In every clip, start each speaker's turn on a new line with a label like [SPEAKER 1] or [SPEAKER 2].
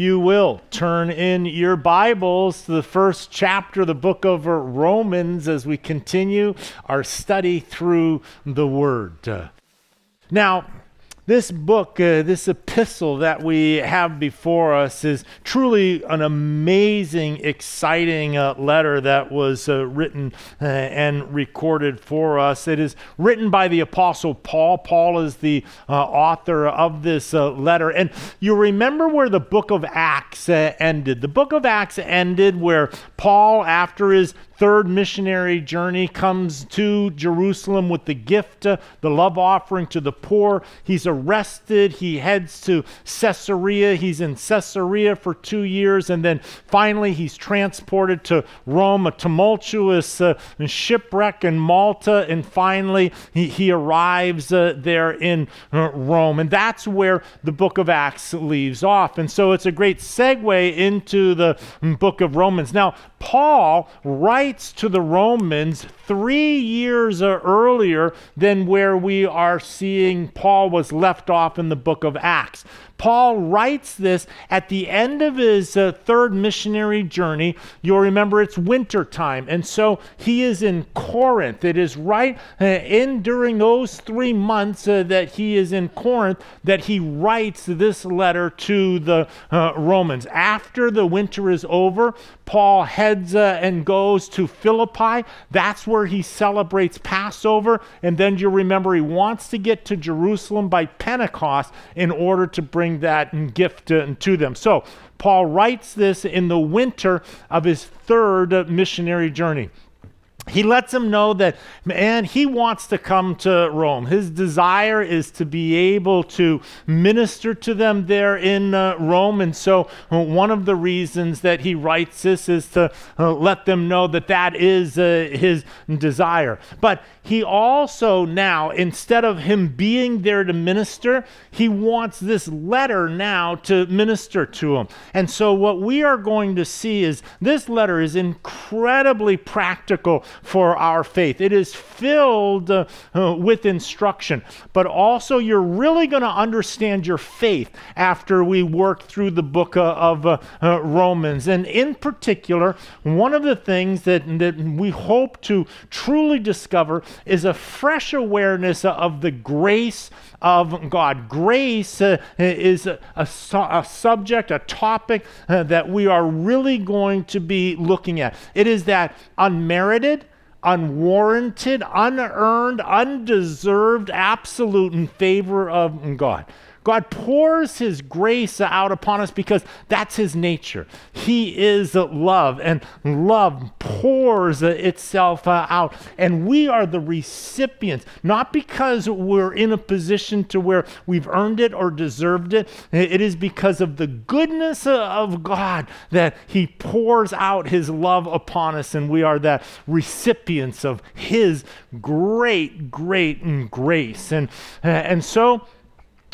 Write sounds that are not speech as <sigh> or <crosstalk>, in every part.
[SPEAKER 1] you will, turn in your Bibles to the first chapter of the book of Romans as we continue our study through the Word. Now, this book, uh, this epistle that we have before us, is truly an amazing, exciting uh, letter that was uh, written uh, and recorded for us. It is written by the Apostle Paul. Paul is the uh, author of this uh, letter. And you remember where the book of Acts ended. The book of Acts ended where Paul, after his third missionary journey comes to Jerusalem with the gift, uh, the love offering to the poor. He's arrested. He heads to Caesarea. He's in Caesarea for two years. And then finally, he's transported to Rome, a tumultuous uh, shipwreck in Malta. And finally, he, he arrives uh, there in uh, Rome. And that's where the book of Acts leaves off. And so it's a great segue into the mm, book of Romans. Now, Paul writes to the Romans three years earlier than where we are seeing Paul was left off in the book of Acts. Paul writes this at the end of his uh, third missionary journey. You'll remember it's winter time. And so he is in Corinth. It is right uh, in during those three months uh, that he is in Corinth that he writes this letter to the uh, Romans. After the winter is over, Paul heads uh, and goes to Philippi. That's where he celebrates Passover. And then you'll remember he wants to get to Jerusalem by Pentecost in order to bring that gift to them. So Paul writes this in the winter of his third missionary journey he lets them know that, man, he wants to come to Rome. His desire is to be able to minister to them there in uh, Rome. And so, uh, one of the reasons that he writes this is to uh, let them know that that is uh, his desire. But he also now, instead of him being there to minister, he wants this letter now to minister to him. And so, what we are going to see is this letter is incredibly practical for our faith. It is filled uh, with instruction, but also you're really going to understand your faith after we work through the book uh, of uh, Romans. And in particular, one of the things that, that we hope to truly discover is a fresh awareness of the grace of God. Grace uh, is a, a, a, subject, a topic uh, that we are really going to be looking at. It is that unmerited, unwarranted, unearned, undeserved, absolute in favor of God. God pours his grace out upon us because that's his nature. He is love, and love pours itself uh, out. And we are the recipients, not because we're in a position to where we've earned it or deserved it. It is because of the goodness uh, of God that he pours out his love upon us, and we are the recipients of his great, great grace. And, uh, and so,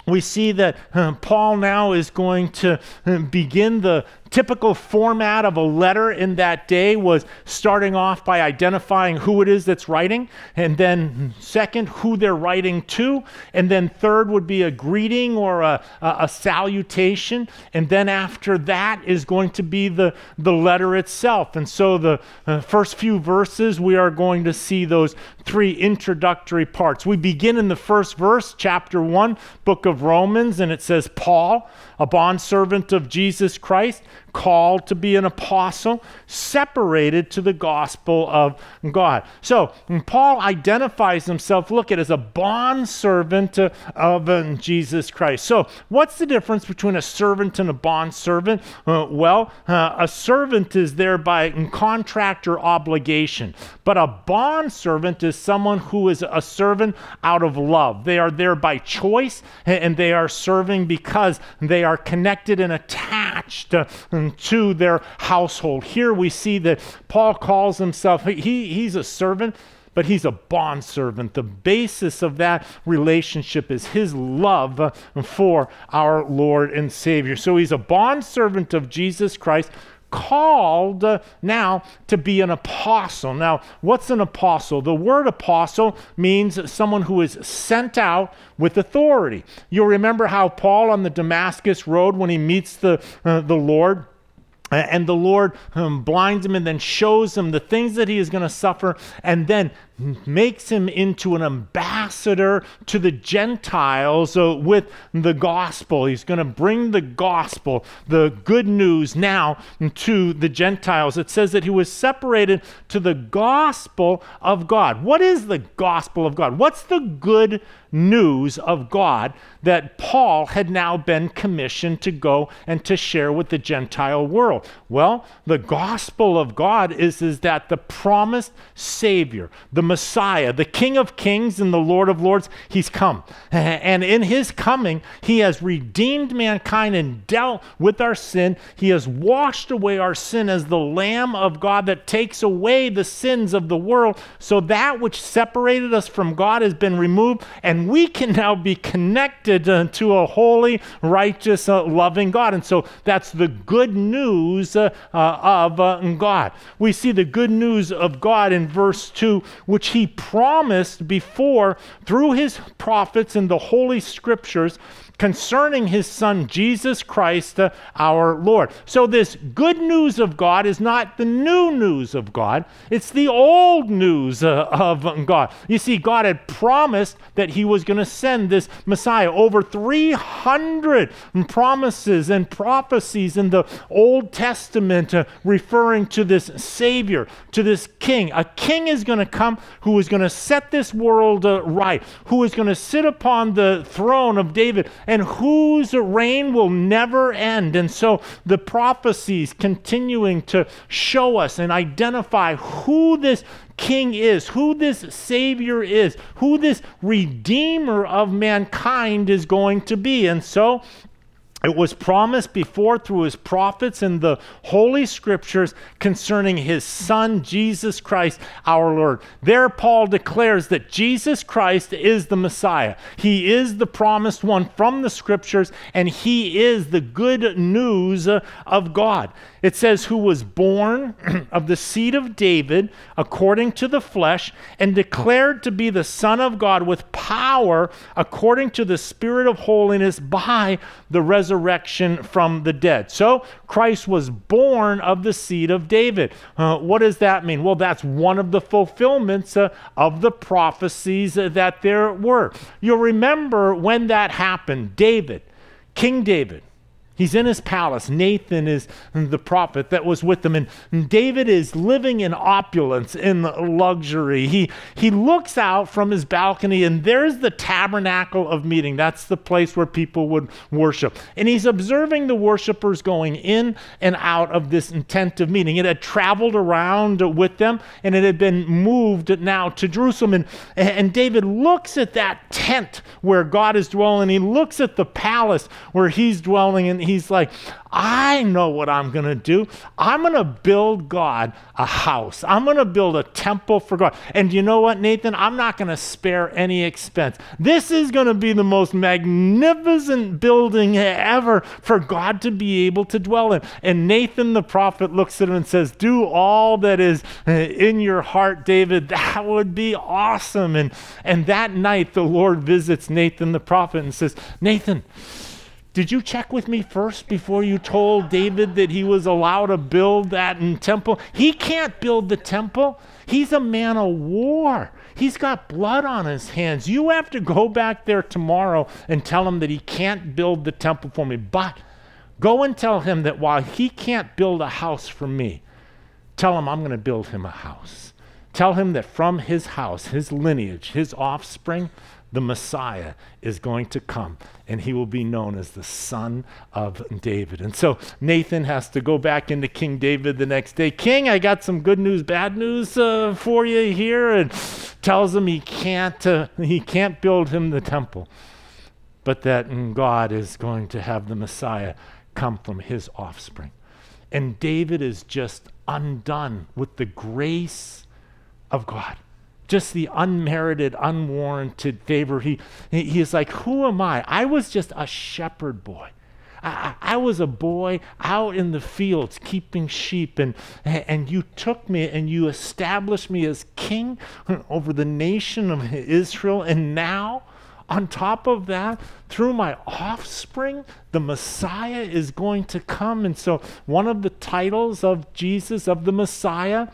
[SPEAKER 1] we see that uh, Paul now is going to uh, begin the typical format of a letter in that day was starting off by identifying who it is that's writing, and then second, who they're writing to, and then third would be a greeting or a, a, a salutation, and then after that is going to be the, the letter itself. And so the uh, first few verses, we are going to see those three introductory parts. We begin in the first verse, chapter 1, book of Romans, and it says, Paul, a bondservant of Jesus Christ called to be an apostle, separated to the gospel of God. So Paul identifies himself, look at as a bond servant of uh, Jesus Christ. So what's the difference between a servant and a bond servant? Uh, well, uh, a servant is there by contract or obligation, but a bond servant is someone who is a servant out of love. They are there by choice and they are serving because they are connected and attached uh, to their household. Here we see that Paul calls himself, he, he's a servant, but he's a bondservant. The basis of that relationship is his love for our Lord and Savior. So he's a bondservant of Jesus Christ called now to be an apostle. Now, what's an apostle? The word apostle means someone who is sent out with authority. You'll remember how Paul on the Damascus road, when he meets the, uh, the Lord, and the Lord um, blinds him and then shows him the things that he is going to suffer, and then makes him into an ambassador to the Gentiles uh, with the gospel. He's going to bring the gospel, the good news now to the Gentiles. It says that he was separated to the gospel of God. What is the gospel of God? What's the good news of God that Paul had now been commissioned to go and to share with the Gentile world? Well, the gospel of God is, is that the promised Savior, the Messiah, the King of Kings and the Lord of Lords, he's come. <laughs> And in his coming, he has redeemed mankind and dealt with our sin. He has washed away our sin as the Lamb of God that takes away the sins of the world. So that which separated us from God has been removed, and we can now be connected to a holy, righteous, uh, loving God. And so that's the good news uh, uh of God. We see the good news of God in verse 2, which he promised before through his prophets in the Holy Scriptures concerning his son Jesus Christ, uh, our Lord. So, this good news of God is not the new news of God, it's the old news uh, of God. You see, God had promised that he was going to send this Messiah. Over 300 promises and prophecies in the Old Testament uh, referring to this Savior, to this King. A King is going to come who is going to set this world uh, right, who is going to sit upon the throne of David and whose reign will never end. And so the prophecies continuing to show us and identify who this king is, who this savior is, who this redeemer of mankind is going to be. And so it was promised before through his prophets in the Holy Scriptures concerning his Son, Jesus Christ, our Lord. There, Paul declares that Jesus Christ is the Messiah. He is the promised one from the Scriptures, and he is the good news of God. It says, Who was born <clears throat> of the seed of David according to the flesh, and declared to be the Son of God with power according to the Spirit of holiness by the resurrection from the dead. So Christ was born of the seed of David. Uh, what does that mean? Well, that's one of the fulfillments uh, of the prophecies uh, that there were. You'll remember when that happened, David, King David He's in his palace. Nathan is the prophet that was with him. And David is living in opulence, in luxury. He, he looks out from his balcony, and there's the tabernacle of meeting. That's the place where people would worship. And he's observing the worshipers going in and out of this tent of meeting. It had traveled around with them, and it had been moved now to Jerusalem. And, and David looks at that tent where God is dwelling. He looks at the palace where he's dwelling, and he's like, I know what I'm going to do. I'm going to build God a house. I'm going to build a temple for God. And you know what, Nathan? I'm not going to spare any expense. This is going to be the most magnificent building ever for God to be able to dwell in. And Nathan the prophet looks at him and says, Do all that is uh, in your heart, David. That would be awesome. And, and that night, the Lord visits Nathan the prophet and says, Nathan, did you check with me first before you told David that he was allowed to build that temple? He can't build the temple. He's a man of war. He's got blood on his hands. You have to go back there tomorrow and tell him that he can't build the temple for me. But go and tell him that while he can't build a house for me, tell him I'm going to build him a house. Tell him that from his house, his lineage, his offspring, the Messiah is going to come, and he will be known as the Son of David. And so Nathan has to go back into King David the next day. King, I got some good news, bad news uh, for you here, and tells him he can't uh, he can't build him the temple, but that God is going to have the Messiah come from his offspring. And David is just undone with the grace of God just the unmerited, unwarranted favor. He, he is like, Who am I? I was just a shepherd boy. I, I was a boy out in the fields keeping sheep, and, and you took me and you established me as king over the nation of Israel. And now, on top of that, through my offspring, the Messiah is going to come. And so, one of the titles of Jesus, of the Messiah,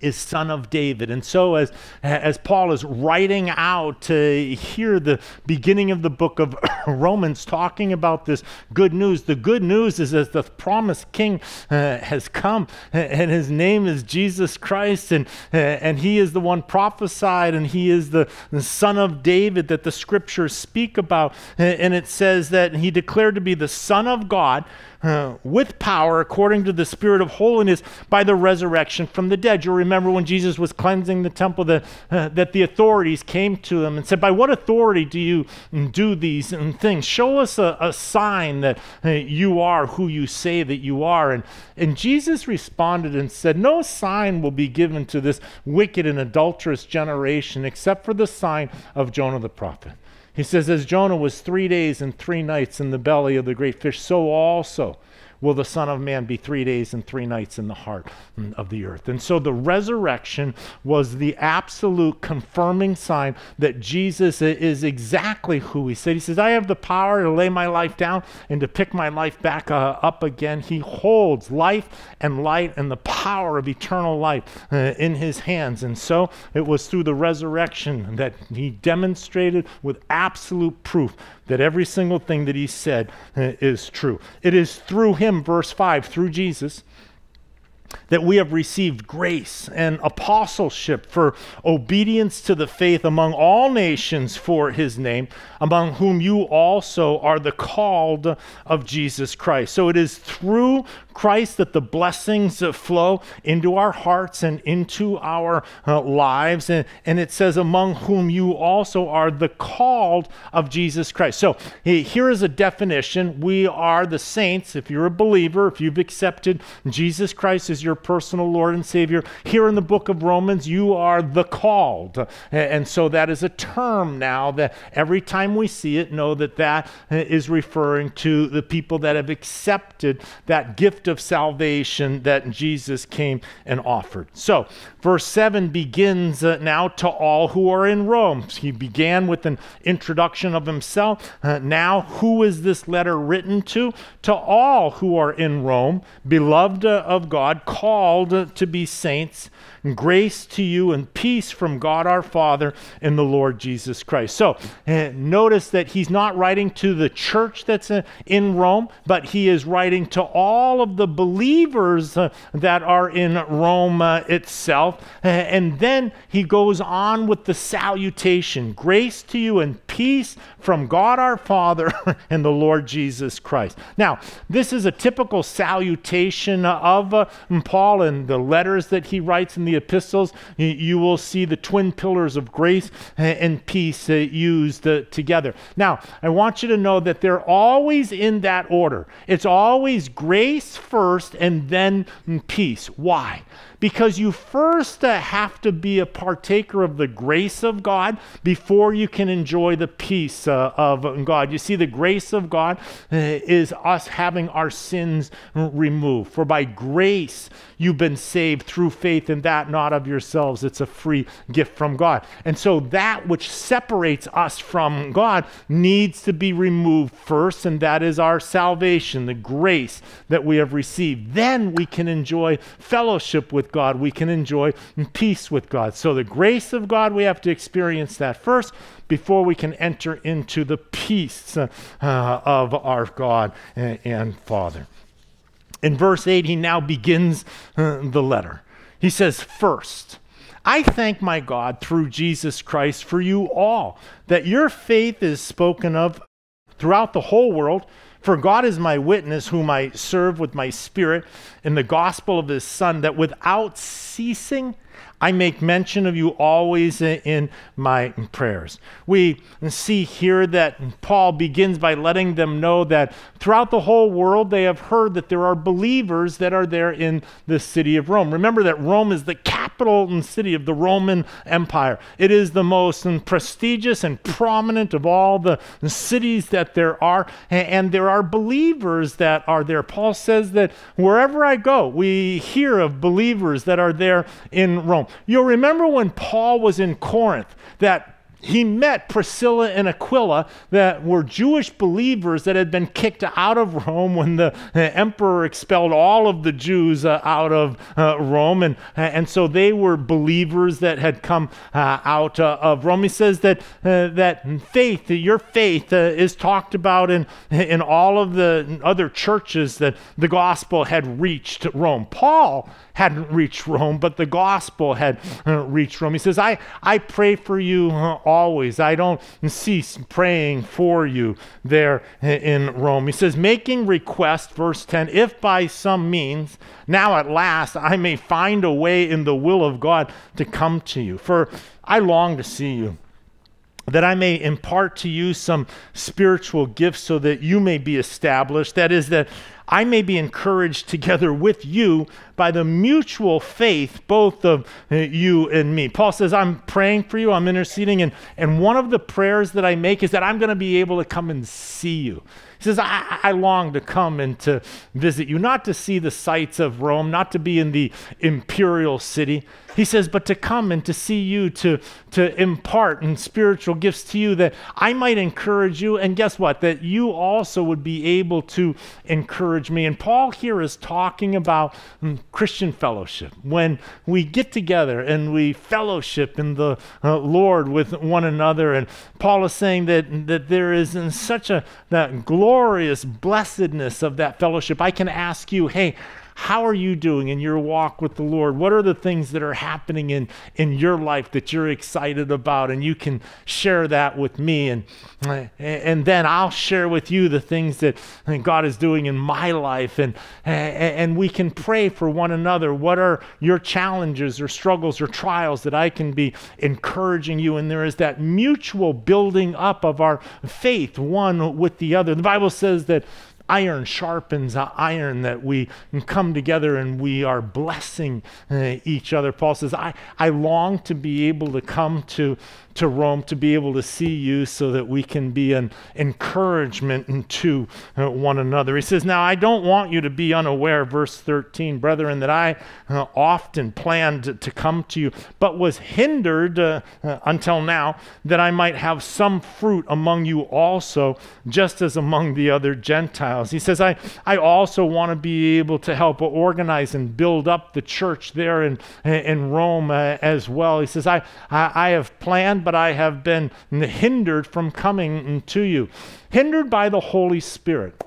[SPEAKER 1] is son of David. And so as as Paul is writing out to hear the beginning of the book of <coughs> Romans talking about this good news, the good news is that the promised king uh, has come and his name is Jesus Christ and and he is the one prophesied and he is the, the son of David that the scriptures speak about and it says that he declared to be the son of God uh, with power according to the Spirit of holiness by the resurrection from the dead. You'll remember when Jesus was cleansing the temple that, uh, that the authorities came to him and said, By what authority do you do these things? Show us a, a sign that uh, you are who you say that you are. And, and Jesus responded and said, No sign will be given to this wicked and adulterous generation except for the sign of Jonah the prophet. He says, As Jonah was three days and three nights in the belly of the great fish, so also will the Son of Man be three days and three nights in the heart of the earth. And so the resurrection was the absolute confirming sign that Jesus is exactly who he said. He says, I have the power to lay my life down and to pick my life back uh, up again. He holds life and light and the power of eternal life uh, in his hands. And so it was through the resurrection that he demonstrated with absolute proof that every single thing that he said uh, is true. It is through him, verse 5, through Jesus, that we have received grace and apostleship for obedience to the faith among all nations for his name, among whom you also are the called of Jesus Christ. So it is through Christ that the blessings flow into our hearts and into our uh, lives. And, and it says, among whom you also are the called of Jesus Christ. So here is a definition. We are the saints. If you're a believer, if you've accepted Jesus Christ as your personal Lord and Savior. Here in the book of Romans, you are the called. And so that is a term now that every time we see it, know that that is referring to the people that have accepted that gift of salvation that Jesus came and offered. So, verse 7 begins uh, now to all who are in Rome. He began with an introduction of himself. Uh, now, who is this letter written to? To all who are in Rome, beloved uh, of God, called to be saints Grace to you and peace from God our Father and the Lord Jesus Christ. So uh, notice that he's not writing to the church that's uh, in Rome, but he is writing to all of the believers uh, that are in Rome itself. and then he goes on with the salutation Grace to you and peace from God our Father <laughs> and the Lord Jesus Christ. Now, this is a typical salutation of Paul and the letters that he writes in the epistles. You will see the twin pillars of grace and peace uh, used uh, together. Now, I want you to know that they're always in that order. It's always grace first and then peace. Why? Because you first have to be a partaker of the grace of God before you can enjoy the peace uh, of God. You see, the grace of God uh, is us having our sins removed. For by grace you've been saved through faith, and that not of yourselves. It's a free gift from God. And so that which separates us from God needs to be removed first, and that is our salvation, the grace that we have received. Then we can enjoy fellowship with God. We can enjoy peace with God. So, the grace of God, we have to experience that first before we can enter into the peace uh, of our God and, and, Father. In verse 8, he now begins uh, the letter. He says, First, I thank my God through Jesus Christ for you all, that your faith is spoken of throughout the whole world for God is my witness, whom I serve with my spirit in the gospel of his Son, that without ceasing I make mention of you always in my prayers. We see here that Paul begins by letting them know that throughout the whole world they have heard that there are believers that are there in the city of Rome. Remember that Rome is the capital and city of the Roman Empire. It is the most prestigious and prominent of all the cities that there are, and there are believers that are there. Paul says that wherever I go, we hear of believers that are there in Rome. You'll remember when Paul was in Corinth that he met Priscilla and Aquila that were Jewish believers that had been kicked out of Rome when the emperor expelled all of the Jews uh, out of uh, Rome. And, and so they were believers that had come uh, out uh, of Rome. He says that, uh, that faith, your faith, uh, is talked about in, in all of the other churches that the gospel had reached Rome. Paul hadn't reached Rome, but the gospel had reached Rome. He says, I, I pray for you always. I don't cease praying for you there in Rome. He says, making request, verse 10, if by some means, now at last, I may find a way in the will of God to come to you. For I long to see you that I may impart to you some spiritual gifts so that you may be established. That is, that I may be encouraged together with you by the mutual faith, both of uh, you and me. Paul says, I'm praying for you, I'm interceding, and, and one of the prayers that I make is that I'm going to be able to come and see you. He says, I, I, long to come and to visit you, not to see the sights of Rome, not to be in the imperial city. He says, but to come and to see you, to, to impart and spiritual gifts to you that I might encourage you. And guess what? That you also would be able to encourage me. And Paul here is talking about mm, Christian fellowship. When we get together and we fellowship in the uh, Lord with one another. And Paul is saying that, that there is in such a that glorious blessedness of that fellowship. I can ask you, hey, how are you doing in your walk with the Lord? What are the things that are happening in, in your life that you're excited about? And you can share that with me. And, and then I'll share with you the things that God is doing in my life. And, and we can pray for one another. What are your challenges or struggles or trials that I can be encouraging you? And there is that mutual building up of our faith, one with the other. The Bible says that iron sharpens iron, that we come together and we are blessing uh, each other. Paul says, I, I long to be able to come to to Rome to be able to see you so that we can be an encouragement to uh, one another. He says, Now I don't want you to be unaware, verse 13, brethren, that I uh, often planned to come to you, but was hindered uh, uh, until now that I might have some fruit among you also, just as among the other Gentiles. He says, I, I also want to be able to help organize and build up the church there in, in Rome as well. He says, I, I, I have planned, but I have been hindered from coming to you. Hindered by the Holy Spirit.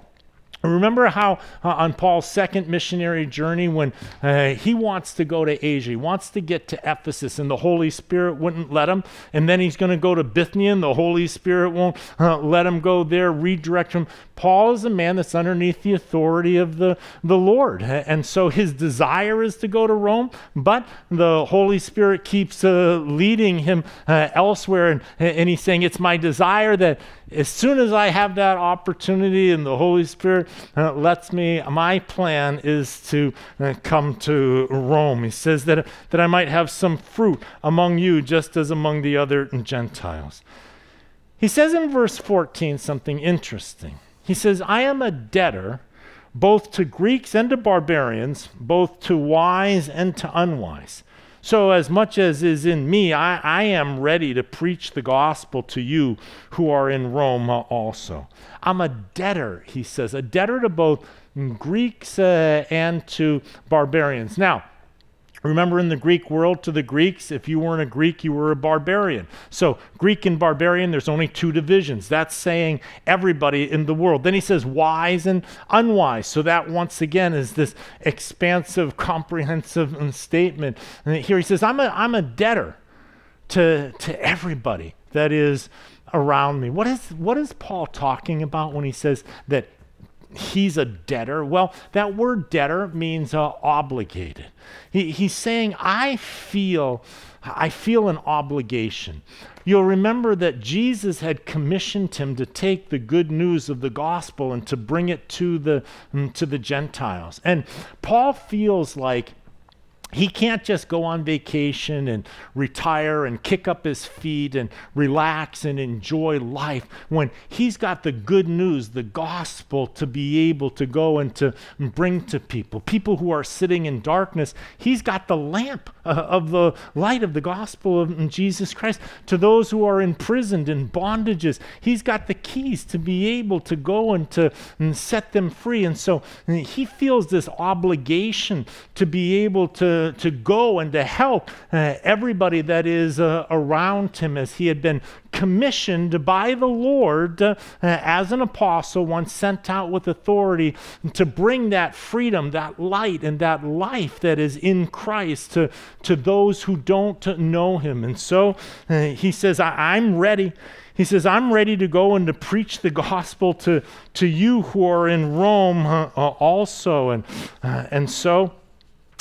[SPEAKER 1] Remember how uh, on Paul's second missionary journey, when uh, he wants to go to Asia, he wants to get to Ephesus, and the Holy Spirit wouldn't let him. And then he's going to go to Bithynia, and the Holy Spirit won't uh, let him go there, redirect him. Paul is a man that's underneath the authority of the, the Lord. And so his desire is to go to Rome, but the Holy Spirit keeps uh, leading him uh, elsewhere. And, and he's saying, It's my desire that as soon as I have that opportunity and the Holy Spirit uh, lets me, my plan is to uh, come to Rome. He says that, that I might have some fruit among you, just as among the other Gentiles. He says in verse 14 something interesting. He says, I am a debtor both to Greeks and to barbarians, both to wise and to unwise. So, as much as is in me, I, I am ready to preach the gospel to you who are in Rome also. I'm a debtor, he says, a debtor to both Greeks uh, and to barbarians. Now, Remember, in the Greek world, to the Greeks, if you weren't a Greek, you were a barbarian. So, Greek and barbarian, there's only two divisions. That's saying everybody in the world. Then he says wise and unwise. So, that once again is this expansive, comprehensive statement. And here he says, I'm a, I'm a debtor to, to everybody that is around me. What is, what is Paul talking about when he says that he's a debtor. Well, that word debtor means uh, obligated. He, he's saying, I feel, I feel an obligation. You'll remember that Jesus had commissioned him to take the good news of the gospel and to bring it to the, mm, to the Gentiles. And Paul feels like he can't just go on vacation and retire and kick up his feet and relax and enjoy life when he's got the good news, the gospel to be able to go and to bring to people. People who are sitting in darkness, he's got the lamp <laughs> of the light of the gospel of Jesus Christ. To those who are imprisoned in bondages, he's got the keys to be able to go and to and set them free. And so he feels this obligation to be able to to, go and to help uh, everybody that is uh, around him as he had been commissioned by the Lord uh, as an apostle, one sent out with authority to bring that freedom, that light, and that life that is in Christ to, to those who don't know him. And so uh, he says, I'm ready. He says, I'm ready to go and to preach the gospel to, to you who are in Rome uh, also. And, uh, and so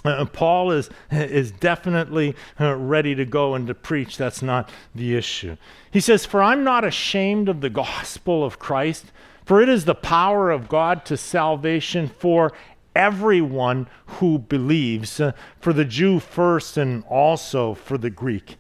[SPEAKER 1] uh, Paul is, is definitely uh, ready to go and to preach. That's not the issue. He says, For I'm not ashamed of the gospel of Christ, for it is the power of God to salvation for everyone who believes, uh, for the Jew first and also for the Greek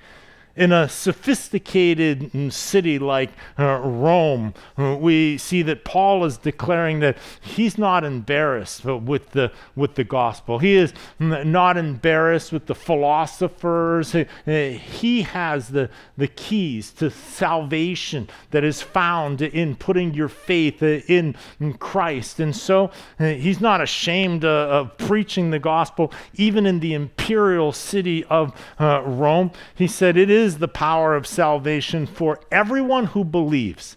[SPEAKER 1] in a sophisticated city like uh, Rome, uh, we see that Paul is declaring that he's not embarrassed with the, with the gospel. He is not embarrassed with the philosophers. He, uh, has the, the keys to salvation that is found in putting your faith uh, in, Christ. And so uh, he's not ashamed uh, of preaching the gospel, even in the imperial city of Rome. He said, It is is the power of salvation for everyone who believes.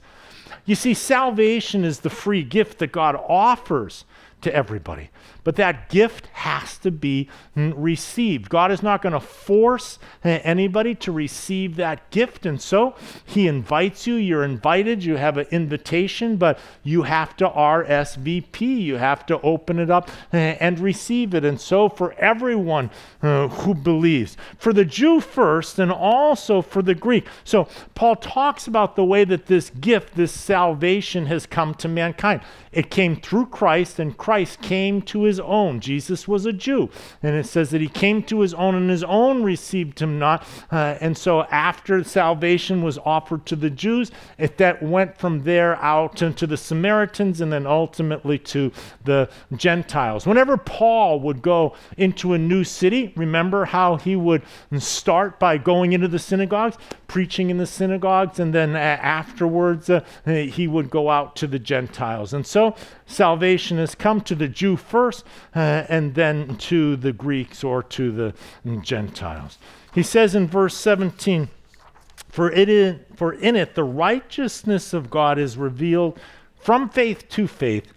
[SPEAKER 1] You see, salvation is the free gift that God offers to everybody. But that gift has to be mm, received. God is not going to force eh, anybody to receive that gift. And so He invites you. You're invited. You have an invitation, but you have to RSVP. You have to open it up eh, and receive it. And so for everyone uh, who believes, for the Jew first and also for the Greek. So Paul talks about the way that this gift, this salvation has come to mankind. It came through Christ, and Christ came to his own. Jesus was a Jew. And it says that he came to his own, and his own received him not. Uh, and so after salvation was offered to the Jews, it that went from there out into the Samaritans and then ultimately to the Gentiles. Whenever Paul would go into a new city, remember how he would start by going into the synagogues, preaching in the synagogues, and then afterwards uh, he would go out to the Gentiles. And so salvation has come to the Jew first uh, and then to the Greeks or to the Gentiles. He says in verse 17, for, it is, for in it the righteousness of God is revealed from faith to faith,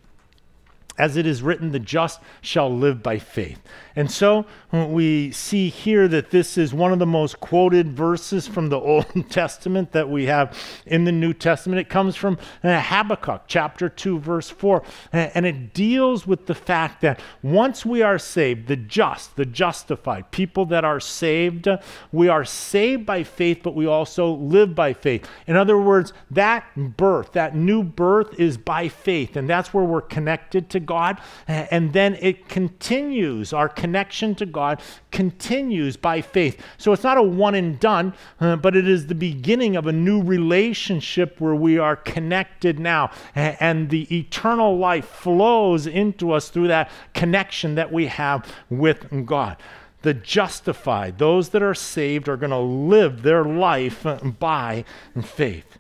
[SPEAKER 1] as it is written, the just shall live by faith. And so we see here that this is one of the most quoted verses from the <laughs> Old Testament that we have in the New Testament. It comes from uh, Habakkuk chapter 2, verse 4. Uh, and it deals with the fact that once we are saved, the just, the justified, people that are saved, uh, we are saved by faith, but we also live by faith. In other words, that birth, that new birth is by faith. And that's where we're connected to God. Uh, and then it continues, our connection connection to God continues by faith. So it's not a one and done, uh, but it is the beginning of a new relationship where we are connected now. And, and the eternal life flows into us through that connection that we have with God the justified, those that are saved, are going to live their life by faith.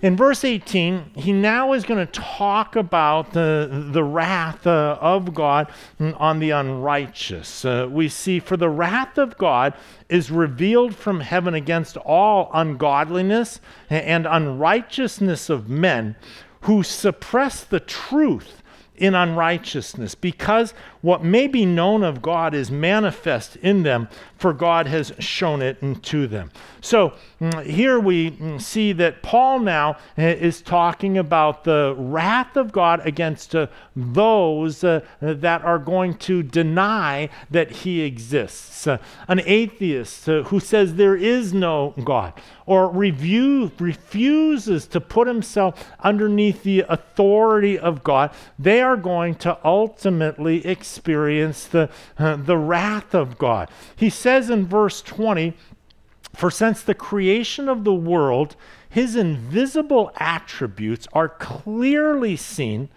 [SPEAKER 1] In verse 18, he now is going to talk about the, the wrath uh, of God on the unrighteous. Uh, we see, for the wrath of God is revealed from heaven against all ungodliness and unrighteousness of men who suppress the truth in unrighteousness, because what may be known of God is manifest in them, for God has shown it to them. So mm, here we mm, see that Paul now eh, is talking about the wrath of God against uh, those uh, that are going to deny that he exists. Uh, an atheist who says there is no God or review, refuses to put himself underneath the authority of God, they are going to ultimately experience the, uh, the wrath of God. He says in verse 20, For since the creation of the world, his invisible attributes are clearly seen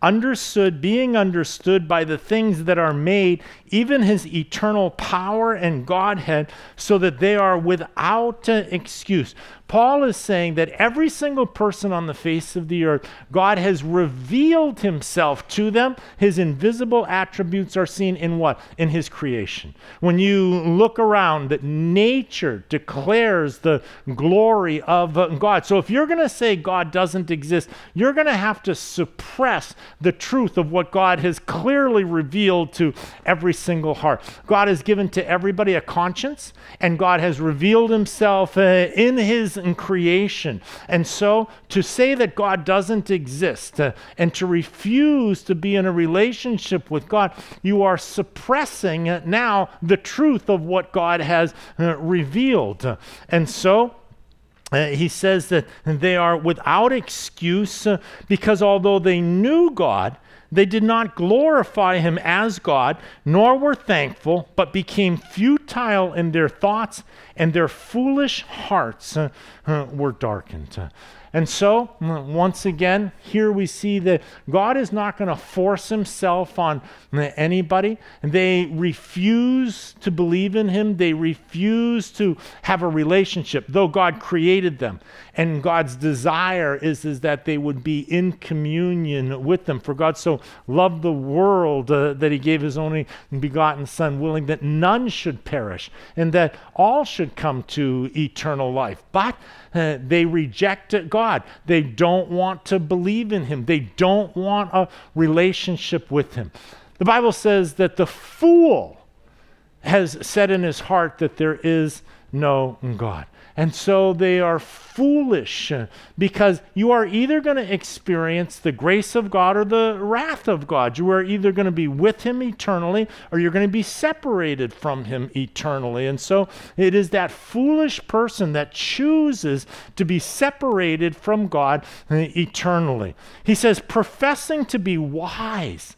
[SPEAKER 1] understood, being understood by the things that are made, even his eternal power and Godhead, so that they are without excuse. Paul is saying that every single person on the face of the earth, God has revealed himself to them. His invisible attributes are seen in what? In his creation. When you look around, that nature declares the glory of God. So if you're going to say God doesn't exist, you're going to have to suppress the truth of what God has clearly revealed to every single heart. God has given to everybody a conscience, and God has revealed himself uh, in his in creation. And so to say that God doesn't exist uh, and to refuse to be in a relationship with God, you are suppressing uh, now the truth of what God has uh, revealed. And so uh, he says that they are without excuse uh, because although they knew God, they did not glorify him as God, nor were thankful, but became futile in their thoughts, and their foolish hearts uh, uh, were darkened. And so, once again, here we see that God is not going to force himself on anybody. They refuse to believe in him, they refuse to have a relationship, though God created them. And God's desire is, is that they would be in communion with them. For God so loved the world uh, that he gave his only begotten Son, willing that none should perish and that all should come to eternal life. But uh, they reject God. They don't want to believe in Him. They don't want a relationship with Him. The Bible says that the fool has said in his heart that there is no God. And so they are foolish uh, because you are either going to experience the grace of God or the wrath of God. You are either going to be with Him eternally or you're going to be separated from Him eternally. And so it is that foolish person that chooses to be separated from God uh, eternally. He says, professing to be wise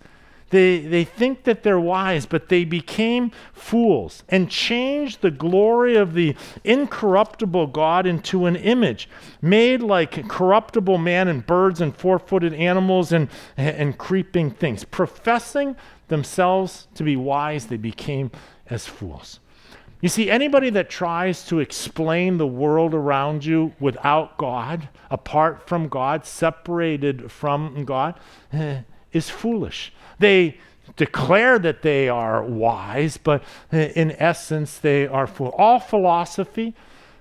[SPEAKER 1] they, they think that they're wise, but they became fools and changed the glory of the incorruptible God into an image made like corruptible man and birds and four footed animals and, and creeping things. Professing themselves to be wise, they became as fools. You see, anybody that tries to explain the world around you without God, apart from God, separated from God, eh, is foolish. They declare that they are wise, but in essence, they are fool. All philosophy,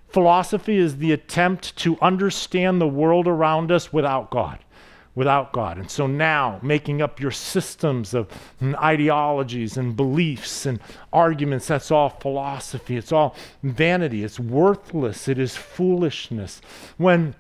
[SPEAKER 1] philosophy is the attempt to understand the world around us without God. Without God. And so now, making up your systems of ideologies and beliefs and arguments, that's all philosophy. It's all vanity. It's worthless. It is foolishness. When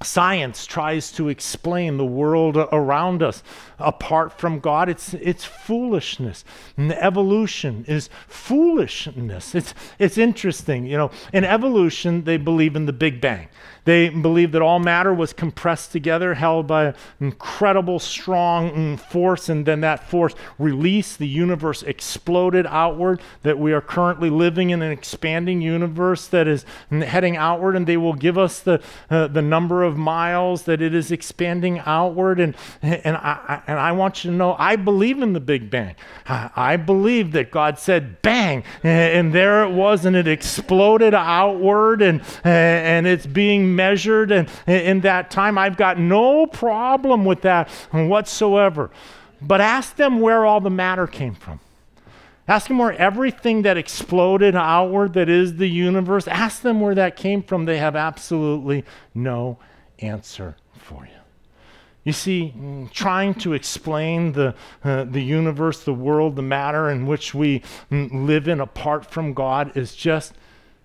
[SPEAKER 1] Science tries to explain the world around us apart from God. It's, it's foolishness. And evolution is foolishness. It's, it's interesting. You know, in evolution, they believe in the Big Bang. They believed that all matter was compressed together, held by an incredible, strong mm, force, and then that force released. The universe exploded outward. That we are currently living in an expanding universe that is heading outward, and they will give us the, uh, the number of miles that it is expanding outward. And, and, I, and I want you to know I believe in the Big Bang. I, I believe that God said, bang, and there it was, and it exploded outward, and, and it's being measured and in that time. I've got no problem with that whatsoever. But ask them where all the matter came from. Ask them where everything that exploded outward, that is the universe, ask them where that came from. They have absolutely no answer for you. You see, trying to explain the, uh, the universe, the world, the matter in which we mm, live in apart from God is just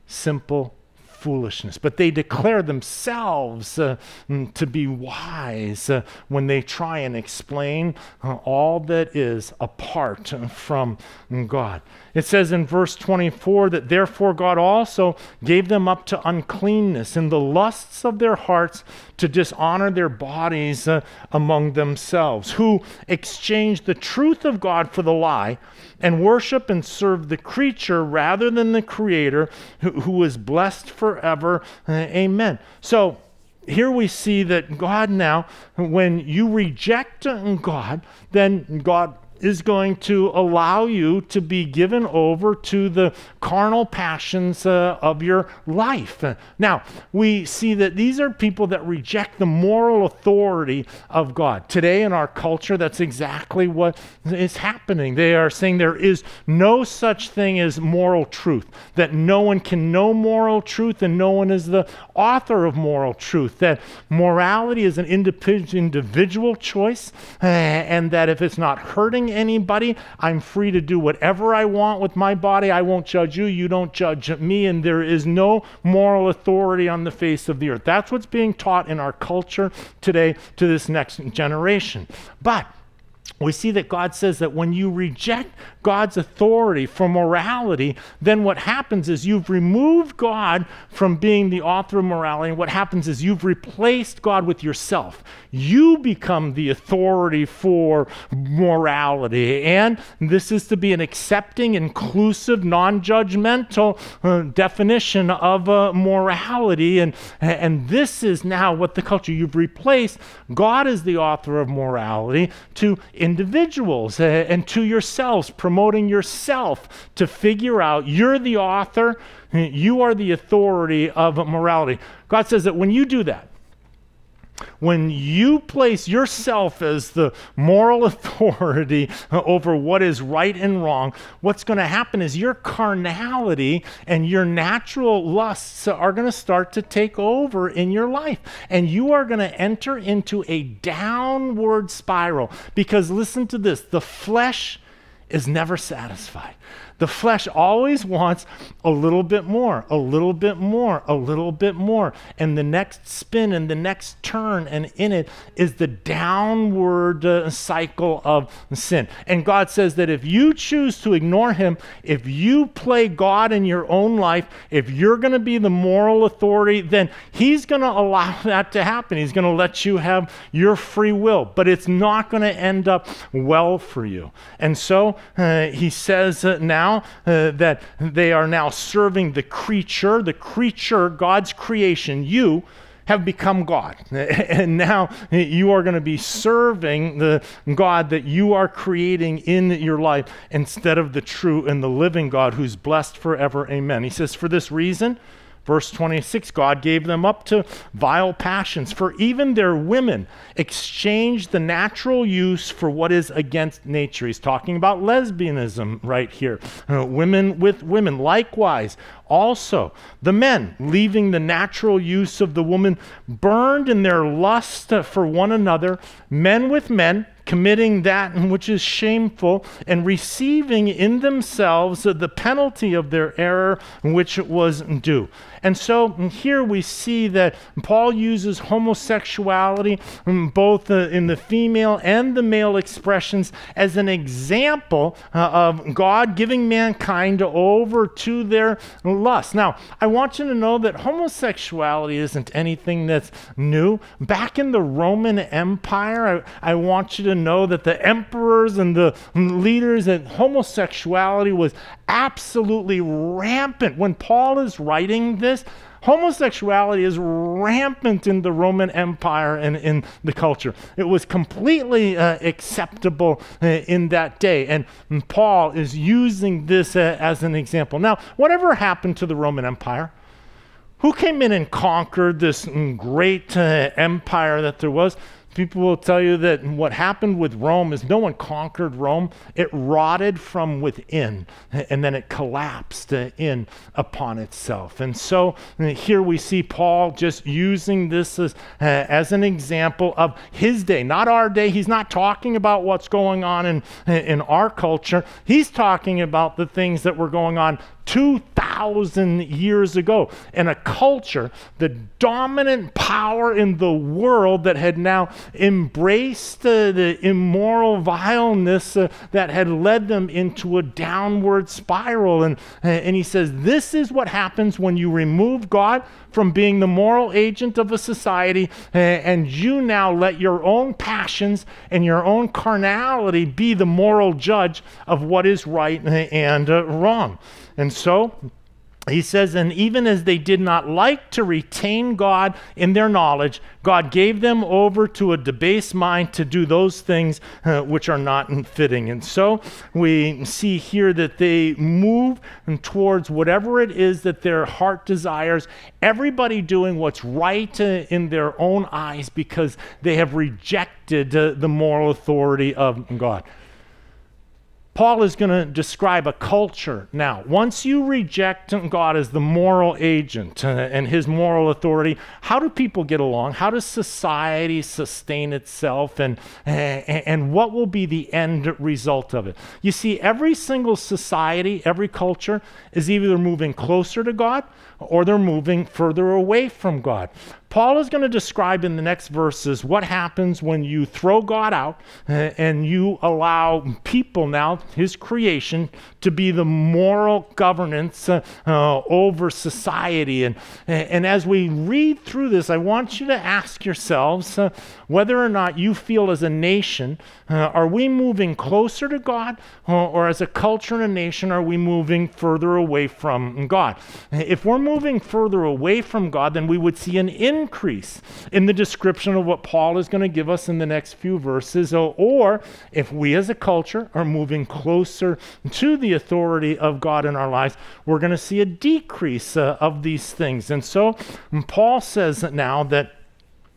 [SPEAKER 1] simple foolishness. But they declare themselves uh, mm, to be wise uh, when they try and explain uh, all that is apart from God. It says in verse 24 that therefore God also gave them up to uncleanness in the lusts of their hearts to dishonor their bodies uh, among themselves, who exchanged the truth of God for the lie and worship and serve the creature rather than the creator who, is blessed forever. Uh, amen. So, here we see that God now, when you reject God, then God is going to allow you to be given over to the carnal passions uh, of your life. Now, we see that these are people that reject the moral authority of God. Today in our culture, that's exactly what is happening. They are saying there is no such thing as moral truth, that no one can know moral truth and no one is the author of moral truth, that morality is an individual choice, uh, and that if it's not hurting anybody. I'm free to do whatever I want with my body. I won't judge you. You don't judge me. And there is no moral authority on the face of the earth. That's what's being taught in our culture today to this next generation. But we see that God says that when you reject God's authority for morality, then what happens is you've removed God from being the author of morality. And what happens is you've replaced God with yourself. You become the authority for morality. And this is to be an accepting, inclusive, non judgmental uh, definition of uh, morality. And, and this is now what the culture, you've replaced God as the author of morality to individuals uh, and to yourselves, promoting yourself to figure out you're the author, you are the authority of morality. God says that when you do that, when you place yourself as the moral <laughs> authority over what is right and wrong, what's going to happen is your carnality and your natural lusts are going to start to take over in your life. And you are going to enter into a downward spiral. Because listen to this the flesh is never satisfied. The flesh always wants a little bit more, a little bit more, a little bit more. And the next spin and the next turn, and in it is the downward uh, cycle of sin. And God says that if you choose to ignore Him, if you play God in your own life, if you're going to be the moral authority, then He's going to allow <laughs> that to happen. He's going to let you have your free will, but it's not going to end up well for you. And so uh, He says uh, now, now uh, that they are now serving the creature, the creature, God's creation, you have become God. <laughs> And now you are going to be serving the God that you are creating in your life instead of the true and the living God who's blessed forever. Amen. He says, For this reason, Verse 26 God gave them up to vile passions, for even their women exchanged the natural use for what is against nature. He's talking about lesbianism right here. Uh, women with women. Likewise, also, the men, leaving the natural use of the woman, burned in their lust for one another, men with men committing that which is shameful, and receiving in themselves the penalty of their error which was due. And so here we see that Paul uses homosexuality, um, both in the female and the male expressions, as an example uh, of God giving mankind over to their lust. Now, I want you to know that homosexuality isn't anything that's new. Back in the Roman Empire, I, I want you to know that the emperors and the leaders and homosexuality was absolutely rampant. When Paul is writing this, homosexuality is rampant in the Roman Empire and in the culture. It was completely uh, acceptable uh, in that day. And Paul is using this uh, as an example. Now, whatever happened to the Roman Empire? Who came in and conquered this great uh, empire that there was? People will tell you that what happened with Rome is no one conquered Rome. It rotted from within, and then it collapsed in upon itself. And so here we see Paul just using this as, uh, as an example of his day, not our day. He's not talking about what's going on in, in our culture, he's talking about the things that were going on 2,000 years ago in a culture, the dominant power in the world that had now embraced uh, the immoral vileness uh, that had led them into a downward spiral. And, and he says, This is what happens when you remove God from being the moral agent of a society uh, and you now let your own passions and your own carnality be the moral judge of what is right and uh, wrong. And so, he says, and even as they did not like to retain God in their knowledge, God gave them over to a debased mind to do those things uh, which are not fitting. And so we see here that they move towards whatever it is that their heart desires, everybody doing what's right uh, in their own eyes because they have rejected uh, the moral authority of God. Paul is going to describe a culture now. Once you reject God as the moral agent and his moral authority, how do people get along? How does society sustain itself? And, and what will be the end result of it? You see, every single society, every culture is either moving closer to God or they're moving further away from God. Paul is going to describe in the next verses what happens when you throw God out uh, and you allow people now, his creation, to be the moral governance uh, uh, over society. And, and as we read through this, I want you to ask yourselves uh, whether or not you feel as a nation, uh, are we moving closer to God, or, or as a culture and a nation, are we moving further away from God? If we're moving further away from God, then we would see an increase in the description of what Paul is going to give us in the next few verses. Or if we as a culture are moving closer to the authority of God in our lives, we're going to see a decrease uh, of these things. And so Paul says now that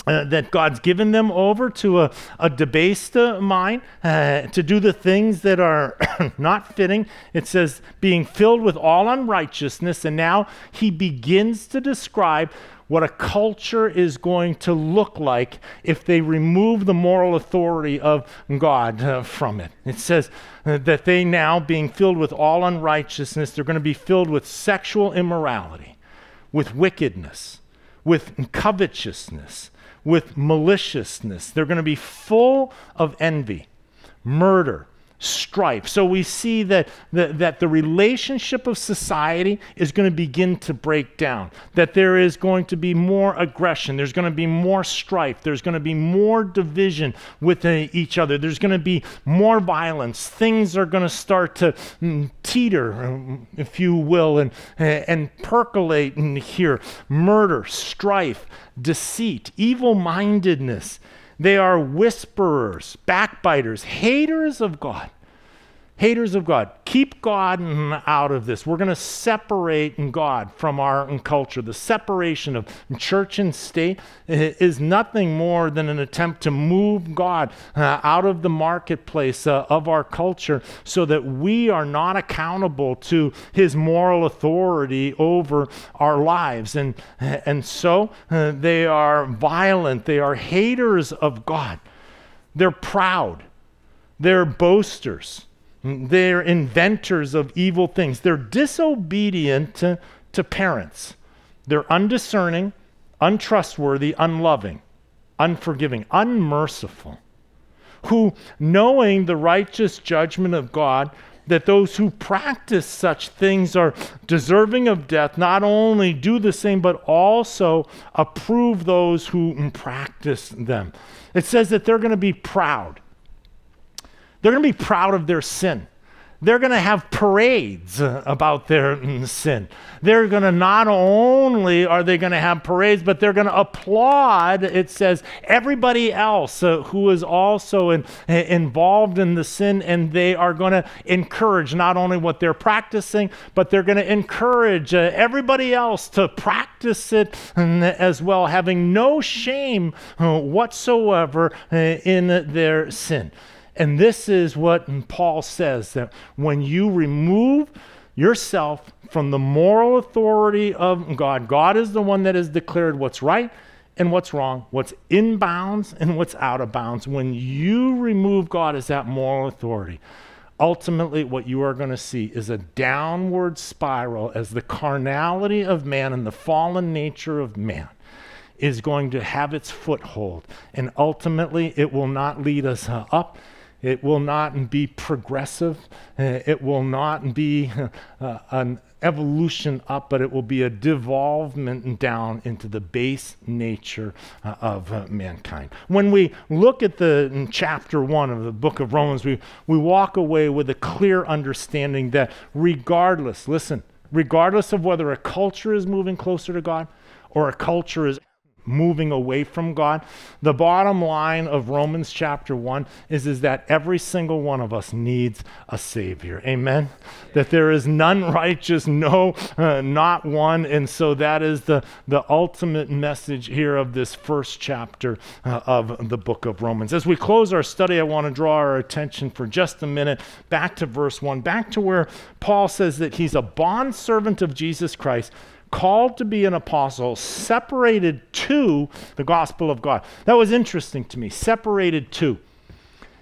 [SPEAKER 1] uh, that God's given them over to a, a debased uh, mind uh, to do the things that are <coughs> not fitting. It says, being filled with all unrighteousness. And now he begins to describe what a culture is going to look like if they remove the moral authority of God uh, from it. It says uh, that they now, being filled with all unrighteousness, they're going to be filled with sexual immorality, with wickedness, with covetousness with maliciousness. They're going to be full of envy, murder, strife. So we see that, that, that, the relationship of society is going to begin to break down, that there is going to be more aggression, there's going to be more strife, there's going to be more division with uh, each other, there's going to be more violence. Things are going to start to mm, teeter, um, if you will, and, and percolate in here. Murder, strife, deceit, evil mindedness. They are whisperers, backbiters, haters of God haters of God. Keep God out of this. We're going to separate God from our culture. The separation of church and state is nothing more than an attempt to move God uh, out of the marketplace uh, of our culture so that we are not accountable to his moral authority over our lives. And, and so uh, they are violent, they are haters of God, they're proud, they're boasters. They're inventors of evil things. They're disobedient to, to parents. They're undiscerning, untrustworthy, unloving, unforgiving, unmerciful. Who, knowing the righteous judgment of God, that those who practice such things are deserving of death, not only do the same, but also approve those who practice them. It says that they're going to be proud. They're going to be proud of their sin. they're going to have parades about their sin. They're going to not only are they going to have parades, but they're going to applaud, it says, everybody else uh, who is also in, involved in the sin, and they are going to encourage not only what they're practicing, but they're going to encourage uh, everybody else to practice it as well, having no shame uh, whatsoever uh, in their sin. And this is what Paul says that when you remove yourself from the moral authority of God, God is the one that has declared what's right and what's wrong, what's in bounds and what's out of bounds. When you remove God as that moral authority, ultimately what you are going to see is a downward spiral as the carnality of man and the fallen nature of man is going to have its foothold. And ultimately, it will not lead us up it will not be progressive. It will not be uh, an evolution up, but it will be a devolvement down into the base nature uh, of uh, mankind. When we look at the chapter one of the book of Romans, we, we walk away with a clear understanding that regardless, listen, regardless of whether a culture is moving closer to God or a culture is moving away from God. The bottom line of Romans chapter 1 is, is that every single one of us needs a Savior. Amen? That there is none righteous, no, uh, not one. And so that is the, the ultimate message here of this first chapter uh, of the book of Romans. As we close our study, I want to draw our attention for just a minute back to verse 1, back to where Paul says that he's a bondservant of Jesus Christ called to be an apostle, separated to the gospel of God. That was interesting to me. Separated to.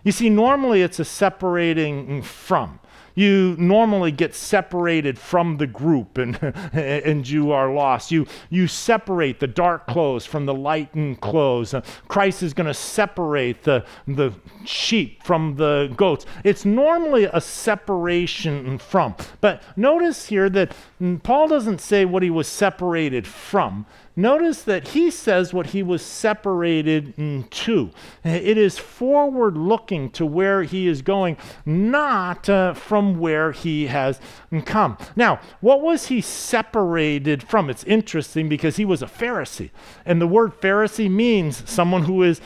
[SPEAKER 1] You see, normally it's a separating from you normally get separated from the group and, <laughs> and you are lost. You, you separate the dark clothes from the lightened clothes. Uh, Christ is going to separate the, the sheep from the goats. It's normally a separation from. But notice here that mm, Paul doesn't say what he was separated from. Notice that he says what he was separated to. It is forward looking to where he is going, not uh, from where he has come. Now, what was he separated from? It's interesting because he was a Pharisee. And the word Pharisee means someone who is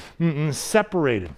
[SPEAKER 1] separated.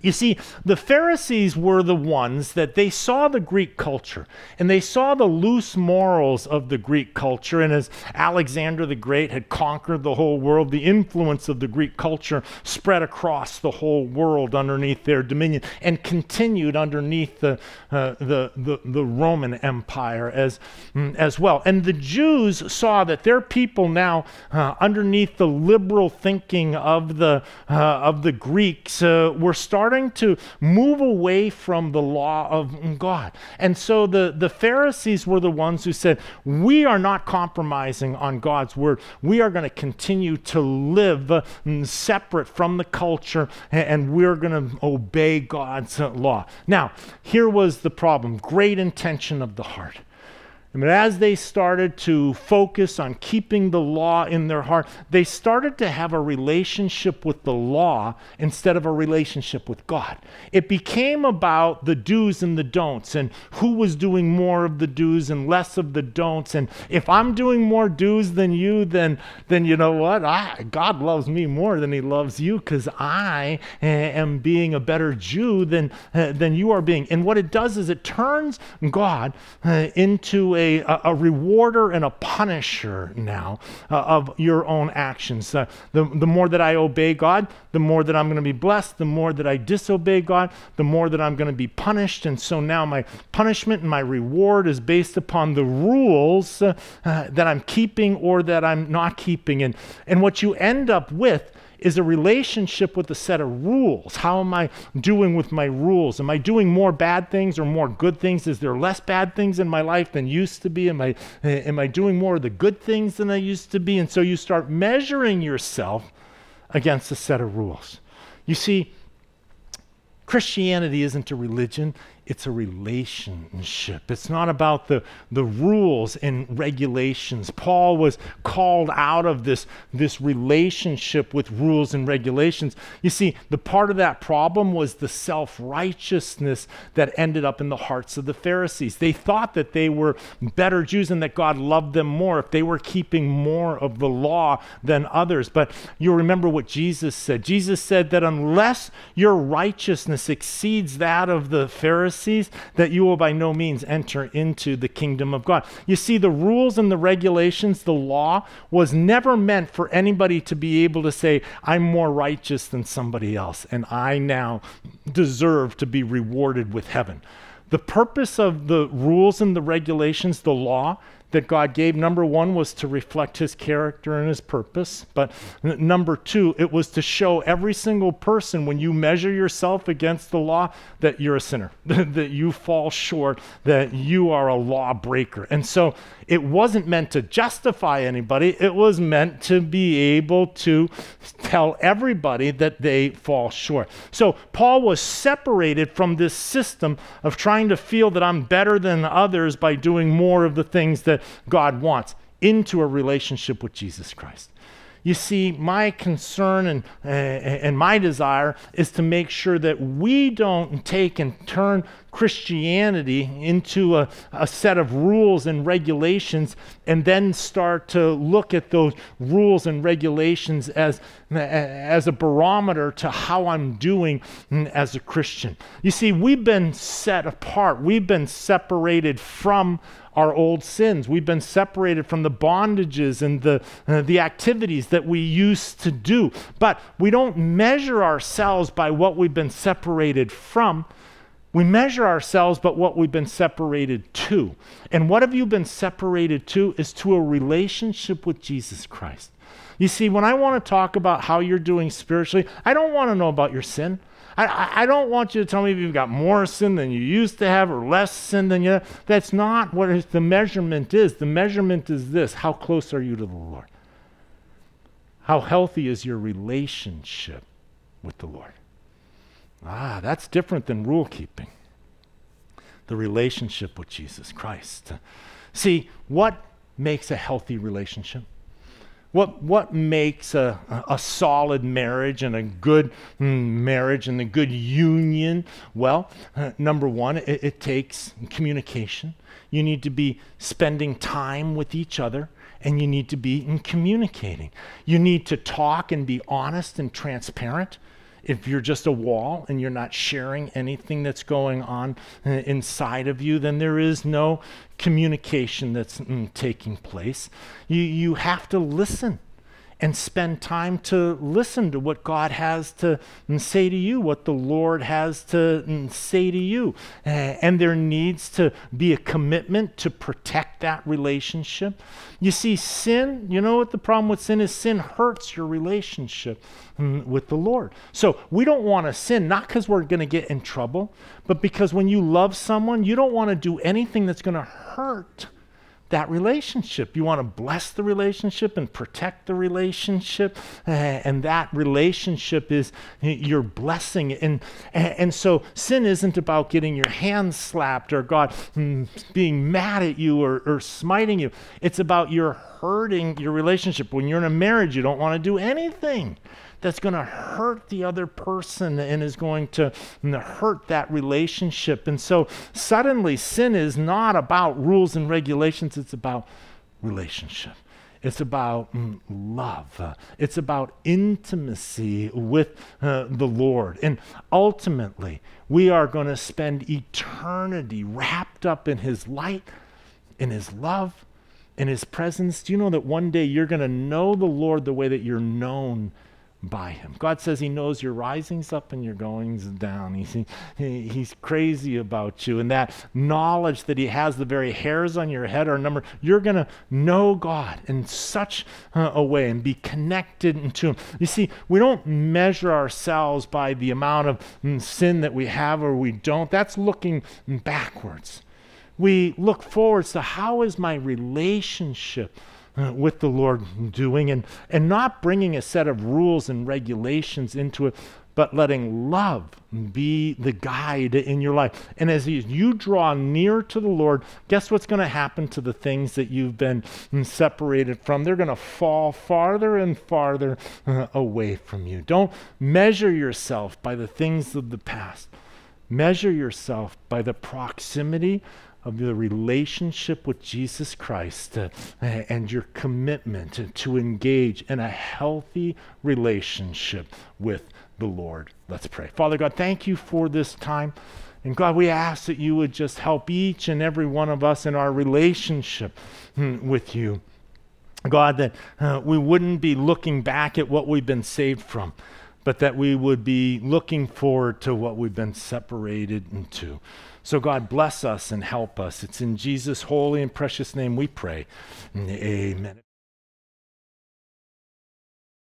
[SPEAKER 1] You see, the Pharisees were the ones that they saw the Greek culture and they saw the loose morals of the Greek culture. And as Alexander the Great had conquered the whole world, the influence of the Greek culture spread across the whole world underneath their dominion and continued underneath the, uh, the, the, the, Roman Empire as, mm, as well. And the Jews saw that their people now, uh, underneath the liberal thinking of the, uh, of the Greeks, uh, were starting starting to move away from the law of God. And so the, the Pharisees were the ones who said, We are not compromising on God's word. We are going to continue to live separate from the culture and we're going to obey God's law. Now, here was the problem great intention of the heart. But as they started to focus on keeping the law in their heart, they started to have a relationship with the law instead of a relationship with God. It became about the do's and the don'ts and who was doing more of the do's and less of the don'ts. And if I'm doing more do's than you, then, then you know what? I, God loves me more than he loves you because I am being a better Jew than, uh, than you are being. And what it does is it turns God uh, into a a, rewarder and a punisher now uh, of your own actions. Uh, the, the more that I obey God, the more that I'm going to be blessed. The more that I disobey God, the more that I'm going to be punished. And so now my punishment and my reward is based upon the rules uh that I'm keeping or that I'm not keeping. And, and what you end up with is a relationship with a set of rules. How am I doing with my rules? Am I doing more bad things or more good things? Is there less bad things in my life than used to be? Am I, eh, am I doing more of the good things than I used to be? And so you start measuring yourself against a set of rules. You see, Christianity isn't a religion, it's a relationship. It's not about the, the rules and regulations. Paul was called out of this, this relationship with rules and regulations. You see, the part of that problem was the self righteousness that ended up in the hearts of the Pharisees. They thought that they were better Jews and that God loved them more if they were keeping more of the law than others. But you remember what Jesus said. Jesus said that unless your righteousness exceeds that of the Pharisees, Pharisees, that you will by no means enter into the kingdom of God. You see, the rules and the regulations, the law, was never meant for anybody to be able to say, I'm more righteous than somebody else, and I now deserve to be rewarded with heaven. The purpose of the rules and the regulations, the law, that God gave. Number one was to reflect his character and his purpose. But number two, it was to show every single person when you measure yourself against the law that you're a sinner, <laughs> that you fall short, that you are a lawbreaker. And so it wasn't meant to justify anybody, it was meant to be able to tell everybody that they fall short. So Paul was separated from this system of trying to feel that I'm better than others by doing more of the things that God wants into a relationship with Jesus Christ. You see, my concern and, uh, and my desire is to make sure that we don't take and turn Christianity into a, a set of rules and regulations and then start to look at those rules and regulations as, as a barometer to how I'm doing as a Christian. You see, we've been set apart, we've been separated from our old sins. We've been separated from the bondages and the, uh, the activities that we used to do. But we don't measure ourselves by what we've been separated from. We measure ourselves but what we've been separated to. And what have you been separated to is to a relationship with Jesus Christ. You see, when I want to talk about how you're doing spiritually, I don't want to know about your sin. I, I don't want you to tell me if you've got more sin than you used to have or less sin than you. That's not what the measurement is. The measurement is this how close are you to the Lord? How healthy is your relationship with the Lord? Ah, that's different than rule keeping. The relationship with Jesus Christ. See, what makes a healthy relationship? What, what makes a, a solid marriage and a good mm, marriage and a good union? Well, uh, number one, it, it takes communication. You need to be spending time with each other and you need to be in communicating. You need to talk and be honest and transparent if you're just a wall and you're not sharing anything that's going on uh, inside of you, then there is no communication that's mm, taking place. You, you have to listen and spend time to listen to what God has to say to you, what the Lord has to say to you. And there needs to be a commitment to protect that relationship. You see, sin, you know what the problem with sin is? Sin hurts your relationship mm, with the Lord. So we don't want to sin, not because we're going to get in trouble, but because when you love someone, you don't want to do anything that's going to hurt that relationship. You want to bless the relationship and protect the relationship. Uh, and that relationship is your blessing. And, and so sin isn't about getting your hands slapped or God mm, being mad at you or, or smiting you. It's about your hurting your relationship. When you're in a marriage, you don't want to do anything that's going to hurt the other person and is going to hurt that relationship. And so suddenly, sin is not about rules and regulations, it's about relationship. It's about mm, love. It's about intimacy with uh, the Lord. And ultimately, we are going to spend eternity wrapped up in His light, in His love, in His presence. Do you know that one day you're going to know the Lord the way that you're known by him. God says he knows your risings up and your goings down. He's, he, he's crazy about you. And that knowledge that he has the very hairs on your head are numbered, you're going to know God in such a way and be connected to him. You see, we don't measure ourselves by the amount of mm, sin that we have or we don't. That's looking backwards. We look forwards to how is my relationship uh, with the Lord doing and, and not bringing a set of rules and regulations into it, but letting love be the guide in your life. And as you draw near to the Lord, guess what's going to happen to the things that you've been separated from? They're going to fall farther and farther uh, away from you. Don't measure yourself by the things of the past. Measure yourself by the proximity of the relationship with Jesus Christ uh, and your commitment to engage in a healthy relationship with the Lord. Let's pray. Father God, thank you for this time. And God, we ask that you would just help each and every one of us in our relationship hmm, with you. God, that uh, we wouldn't be looking back at what we've been saved from, but that we would be looking forward to what we've been separated into. So, God, bless us and help us. It's in Jesus' holy and precious name we pray. Amen.